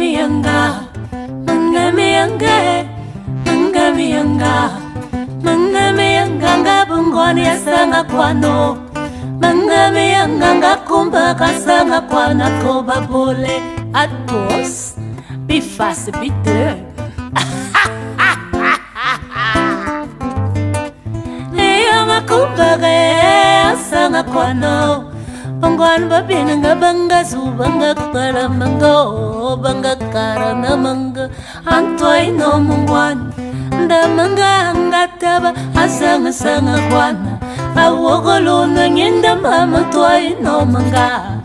mangamianga mangamianga mangamianga mangamianga ngabungwani yasanga kwano mangamianga ngakumba kasanga kwana koba bole atos bifase bite Iyo ngakumba asanga kwano Pangwan babin nga bangga subanga para manga o banga kara na manga Antoy no mungwan da manga angataba asanga sanga kwana na ngenda mama toy no manga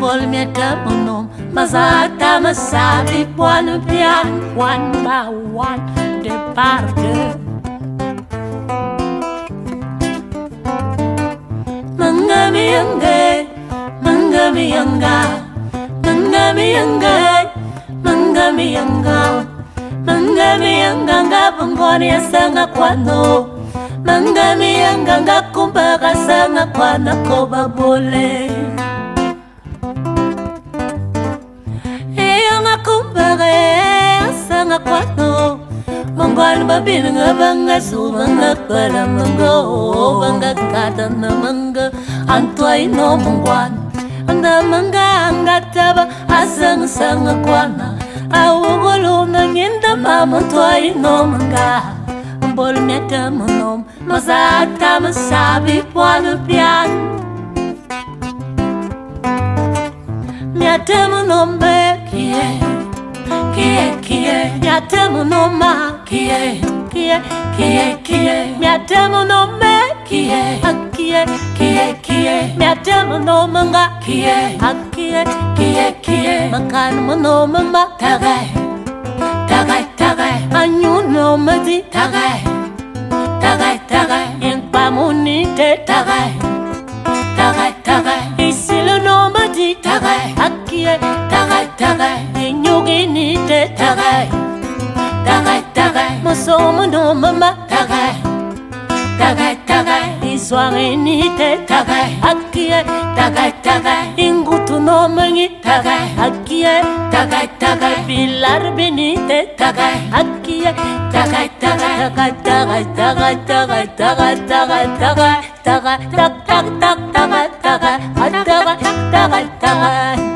Bol miata monom masata masabi puan pian one by one departe Manga mangamiyanga mangamiyanga mangamiyanga mangamiyanga ngabongoniasanga kwano. Mangamiyanga ngakumbakasanga kwana kobabole eyanga kumbaka asanga kwano. Mongwana babinanga bangazuvanga kwala manga o bangakatana manga antwaino mongwana Anda manga angataba Asang sanga kwana. Awogolo na ngenda mama Twari no manga. Bol que é Mazata masabi Pwana pian. Que é que é que é manoma Kie Kie Kie que é que é que é mẹ cha mà nó mà ngã kia hắc kia. Kia kia mà can mà nó mà mà ta gai ta gai ta gai anh yêu nó mà đi ta gai ta gai ta gai em ba muốn đi thế. Ta gai ta gai ta gai xin lỗi nó mà gì ta gai hắc kia. Ta gai ta gai anh yêu cái ni ta gai ta gai ta gai mà số mà nó mà ta gai tagay iswangini te tagay akie tagay tagay ingutu no mangi tagay akie tagay tagay bilar bini te tagay akie tagay tagay tagay tagay tagay tagay tagay tagay tagay tagay tak tak tak tagay tagay tagay tagay tagay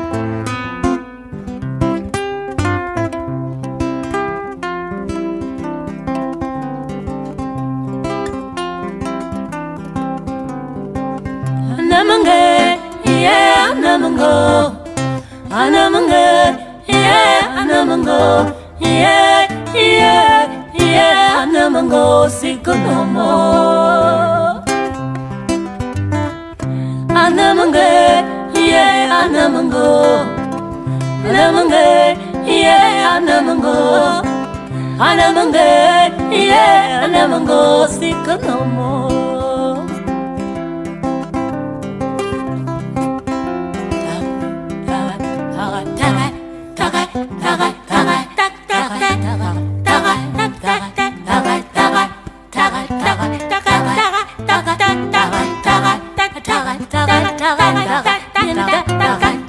Anamange, yeah, anamango. Anamange, yeah, anamango. Yeah, yeah, yeah, anamango, sikonomo. Anamange, yeah, anamango. Anamange, yeah, anamango. Anamange, yeah, anamango, sikonomo. 人的大大。